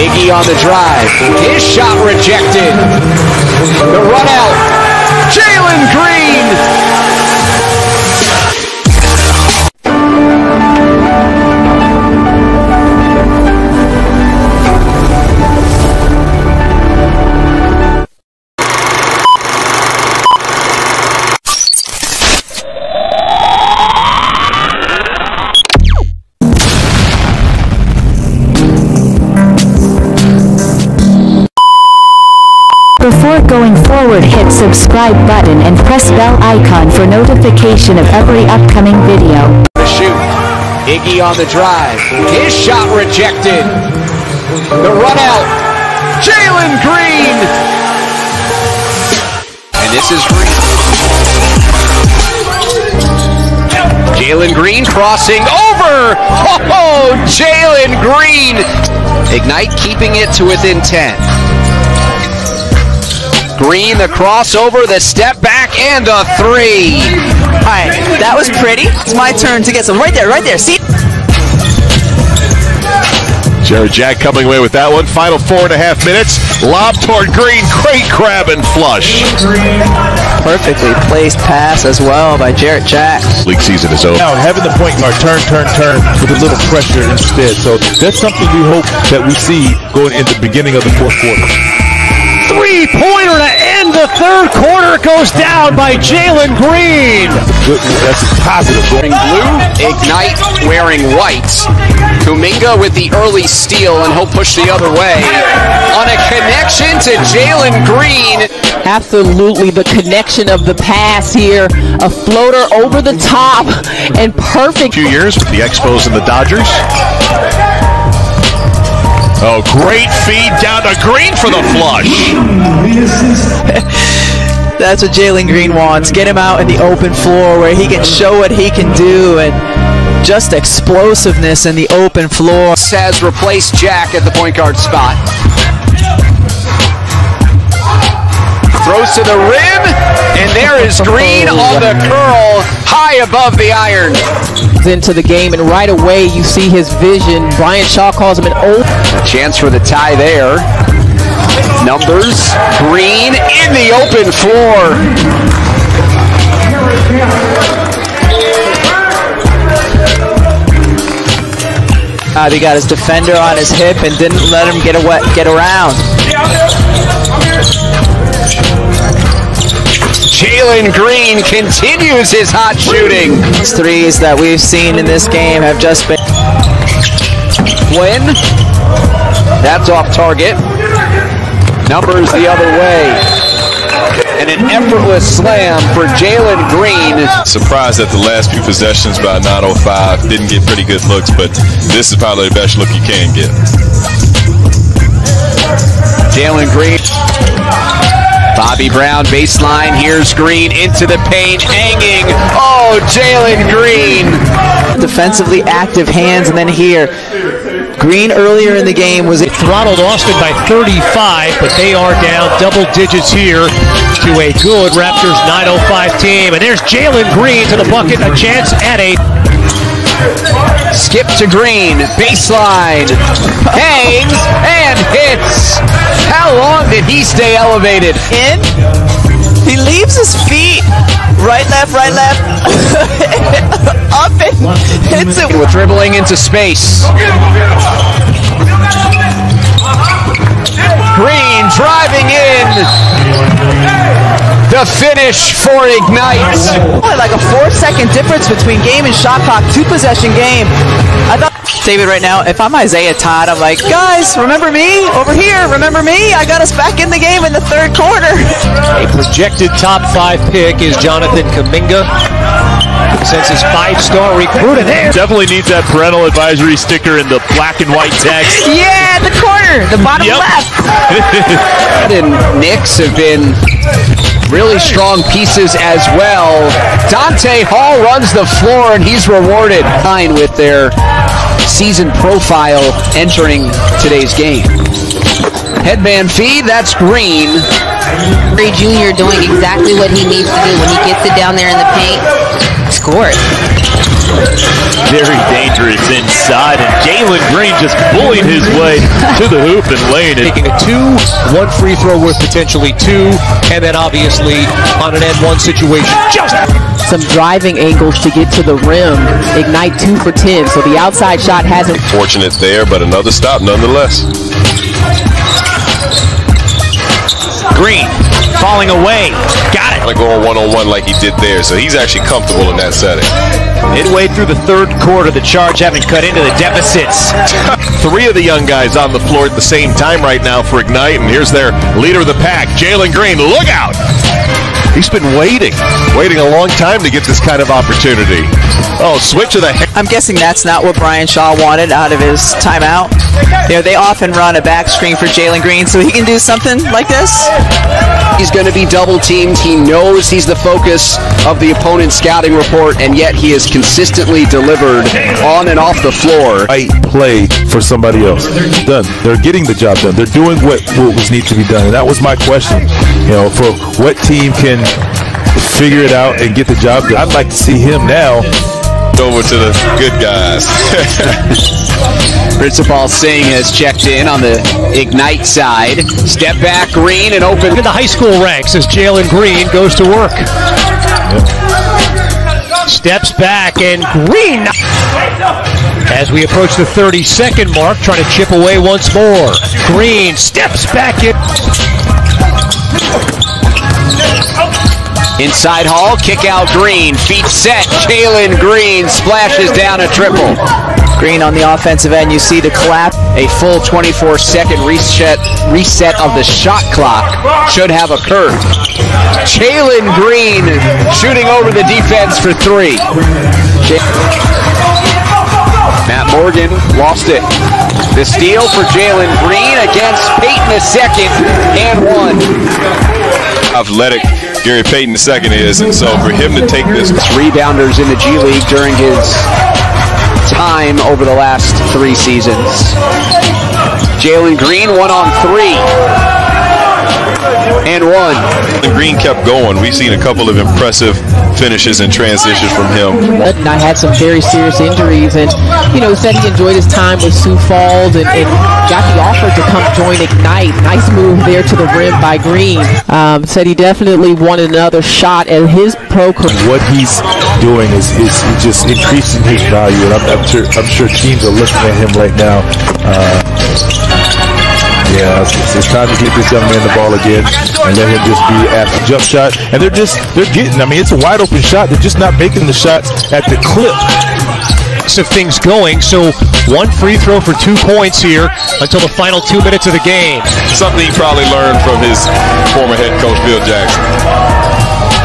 Iggy on the drive. His shot rejected. The run out. Jalen Green. Before going forward hit subscribe button and press bell icon for notification of every upcoming video. The shoot. Iggy on the drive. His shot rejected. The run out. Jalen Green. And this is Green. Jalen Green crossing over. Oh, Jalen Green. Ignite keeping it to within 10. Green, the crossover, the step back, and a three. All right, that was pretty. It's my turn to get some. Right there, right there. See? Jarrett Jack coming away with that one. Final four and a half minutes. Lob toward Green. Great grab and flush. Perfectly placed pass as well by Jarrett Jack. League season is over. Now, having the point guard turn, turn, turn with a little pressure instead. So that's something we hope that we see going in the beginning of the fourth quarter. Three-pointer to end the third quarter goes down by Jalen Green. Good, that's positive. Wearing blue, Ignite wearing white. Kuminga with the early steal, and he'll push the other way. On a connection to Jalen Green. Absolutely, the connection of the pass here. A floater over the top and perfect. Few years with the Expos and the Dodgers. Oh, great feed down to Green for the flush. That's what Jalen Green wants. Get him out in the open floor where he can show what he can do and just explosiveness in the open floor. Has replaced Jack at the point guard spot. Throws to the rim, and there is Green on the curl, high above the iron. into the game, and right away you see his vision. Brian Shaw calls him an old. Chance for the tie there. Numbers, Green in the open floor. Uh, he got his defender on his hip and didn't let him get away, get around. Jalen Green continues his hot shooting. These threes that we've seen in this game have just been. Flynn, that's off target. Numbers the other way. And an effortless slam for Jalen Green. Surprised at the last few possessions by 905. Didn't get pretty good looks, but this is probably the best look you can get. Jalen Green. Bobby Brown baseline. Here's Green into the paint, hanging. Oh, Jalen Green. defensively active hands, and then here, Green earlier in the game was Throttled Austin by 35, but they are down double digits here to a good Raptors 905 team. And there's Jalen Green to the bucket, a chance at a Skip to Green. Baseline. Hangs and hits. How long did he stay elevated? in. He leaves his feet right, left, right, left, up and hits it. With dribbling into space. Green driving in. The finish for Ignite. Only like a four second difference between game and shot clock, two possession game. I thought David right now, if I'm Isaiah Todd, I'm like, guys, remember me over here? Remember me? I got us back in the game in the third quarter. A projected top five pick is Jonathan Kuminga. Since his five-star recruit, and there Definitely needs that parental advisory sticker in the black and white text. yeah, the corner, the bottom Yep. left. and Knicks have been really strong pieces as well. Dante Hall runs the floor and he's rewarded fine with their season profile entering today's game. Headband feed, that's Green. Ray Jr. doing exactly what he needs to do when he gets it down there in the paint. Score it. Very dangerous inside, and Jalen Green just bullied his way to the hoop and laying it. Taking a two, one free throw worth potentially two, and then obviously on an N1 situation, just Some driving angles to get to the rim. Ignite two for 10. So the outside shot hasn't Fortunate there, but another stop nonetheless. Green falling away. Got it. Going to go on one on one like he did there, so he's actually comfortable in that setting. Midway through the third quarter, the Charge haven't cut into the deficits. Three of the young guys on the floor at the same time right now for Ignite, and here's their leader of the pack, Jalen Green. Look out! He's been waiting, waiting a long time to get this kind of opportunity. Oh, switch of the head. I'm guessing that's not what Brian Shaw wanted out of his timeout. You know, they often run a back screen for Jalen Green, so he can do something like this. He's going to be double teamed. He knows he's the focus of the opponent's scouting report, and yet he has consistently delivered on and off the floor. right play for somebody else. Done. They're getting the job done. They're doing what, what was need to be done. And that was my question. You know, for what team can figure it out and get the job done. I'd like to see him now. Over to the good guys. Princepal Singh has checked in on the Ignite side. Step back, Green, and open. In the high school ranks as Jalen Green goes to work. Steps back and Green. As we approach the 30 second mark, trying to chip away once more. Green steps back in. Inside Hall, kick out Green. Feet set. Jalen Green splashes down a triple. Green on the offensive end, you see the clap. A full 24 second reset, reset of the shot clock should have occurred. Jalen Green shooting over the defense for three. Matt Morgan lost it. The steal for Jalen Green against Payton the second and one. Athletic Gary Payton II is, and so for him to take this Rebounders in the G League during his time over the last three seasons. Jalen Green one on three. And one. Green kept going. We've seen a couple of impressive finishes and transitions from him. and I had some very serious injuries and you know said he enjoyed his time with Sioux Falls and, and got the offer to come join Ignite nice move there to the rim by Green um, said he definitely wanted another shot at his pro career What he's doing is, is just increasing his value, and I'm, I'm sure I'm sure teams are looking at him right now. Uh, yeah, it's, it's time to get this young man the ball again and let him just be at the jump shot. And they're just they're getting. I mean, it's a wide open shot. They're just not making the shots at the clip. of things going. So one free throw for two points here until the final two minutes of the game. Something he probably learned from his former head coach Bill Jackson.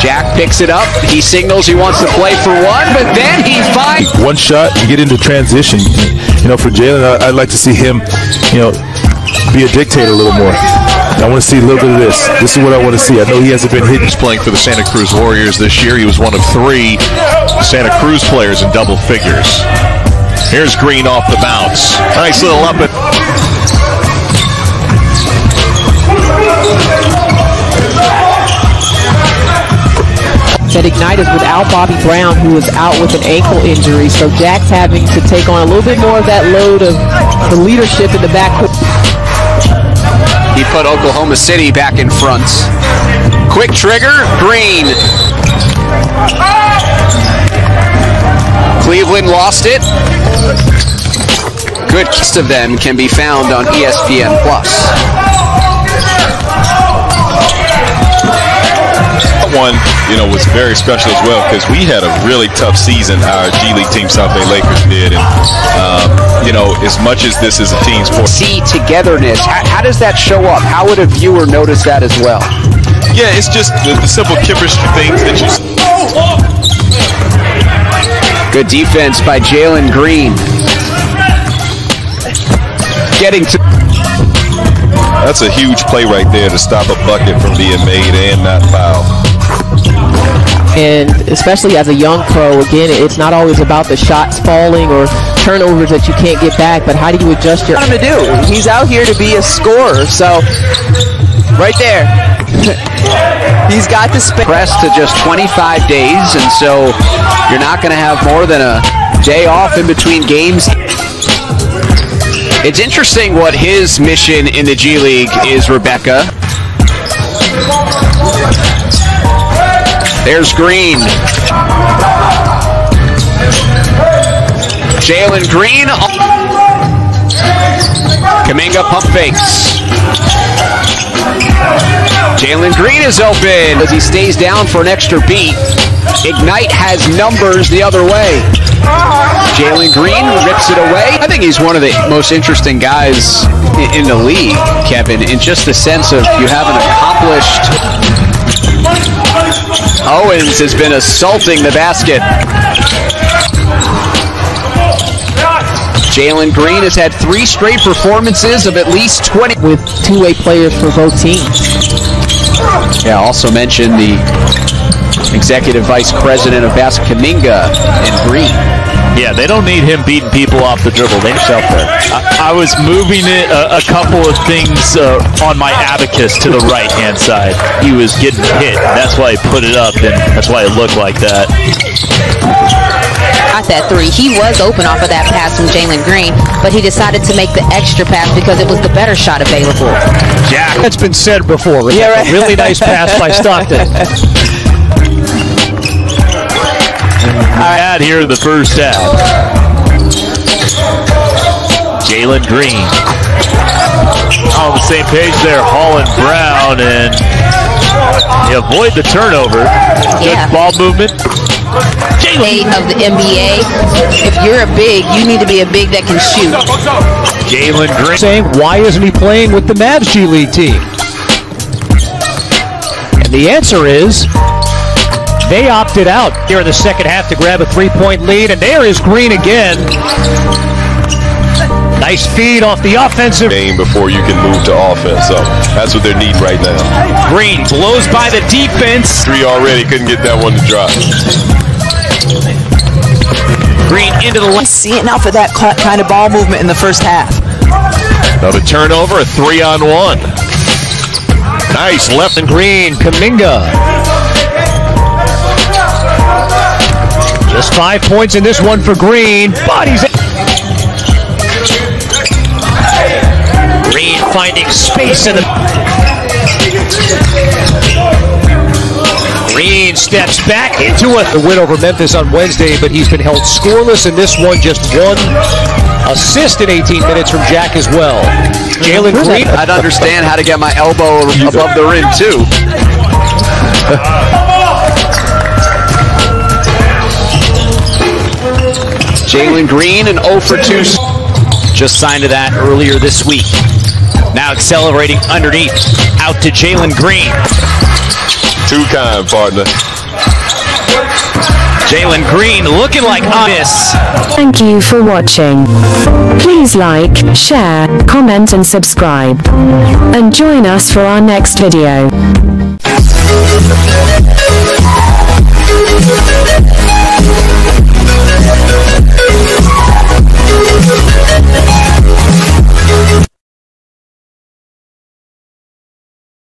Jack picks it up. He signals he wants to play for one, but then he finds. One shot, you get into transition. You know, for Jalen, I- I'd like to see him, you know, be a dictator a little more. I want to see a little bit of this. This is what I want to see. I know he hasn't been hitting. He's playing for the Santa Cruz Warriors this year. He was one of three Santa Cruz players in double figures. Here's Green off the bounce. Nice little up it. that Ignite is without Bobby Brown, who is out with an ankle injury. So Jack's having to take on a little bit more of that load of the leadership in the backcourt. He put Oklahoma City back in front. Quick trigger, Green. Cleveland lost it. Good list of them can be found on ESPN Plus. One, you know, was very special as well because we had a really tough season. Our G League team, South Bay Lakers, did, and um, you know, as much as this is a team sport, See togetherness. How, how does that show up? How would a viewer notice that as well? yeah, it's just the, the simple chemistry things that you. see. Good defense by Jalen Green. Getting to That's a huge play right there to stop a bucket from being made and not fouled. And especially as a young pro, again, it's not always about the shots falling or turnovers that you can't get back, but how do you adjust your What him to do? He's out here to be a scorer. So, right there, He's got the spend. Pressed to just 25 days, and so you're not going to have more than a day off in between games. It's interesting what his mission in the G League is, Rebecca. There's Green. Jalen Green. Kuminga pump fakes. Jalen Green is open as he stays down for an extra beat. Ignite has numbers the other way. Jalen Green rips it away. I think he's one of the most interesting guys in the league, Kevin, in just the sense of you have an accomplished. Owens has been assaulting the basket. Jalen Green has had three straight performances of at least 20. With two-way players for both teams. Yeah, also mentioned the executive vice president of Bass Kuminga and Green. Yeah, they don't need him beating people off the dribble. They himself there. I, I was moving it a, a couple of things uh, on my abacus to the right hand side. He was getting hit. That's why he put it up, and that's why it looked like that. Got that three. He was open off of that pass from Jalen Green, but he decided to make the extra pass because it was the better shot available. Jack, that's been said before. Rebecca. Yeah, right. Really nice pass by Stockton. I had here in the first half. Jalen Green. On the same page there, Hall and Brown, and they avoid the turnover. Good Yeah. ball movement. Eight of the NBA. If you're a big, you need to be a big that can shoot. Jalen Green. Saying, why isn't he playing with the Mavs G League team? And the answer is they opted out here in the second half to grab a three-point lead, and there is Green again. Nice feed off the offensive. Game before you can move to offense. So that's what they're needing right now. Green blows by the defense. Three already, couldn't get that one to drop. Green into the I lane. see it now for that kind of ball movement in the first half. Another turnover, a three on one. Nice left and Green, Kuminga. Just five points in this one for Green, Bodies. he's. Green finding space in the. Green steps back into it. The win over Memphis on Wednesday, but he's been held scoreless in this one. Just one assist in 18 minutes from Jack as well. Jalen Green. I'd understand how to get my elbow above the rim, too. Jalen Green and 0 for 2. Just signed to that earlier this week. Now accelerating underneath. Out to Jalen Green. Too kind, partner. Jalen Green looking like a miss. Thank you for watching. Please like, share, comment and subscribe. And join us for our next video.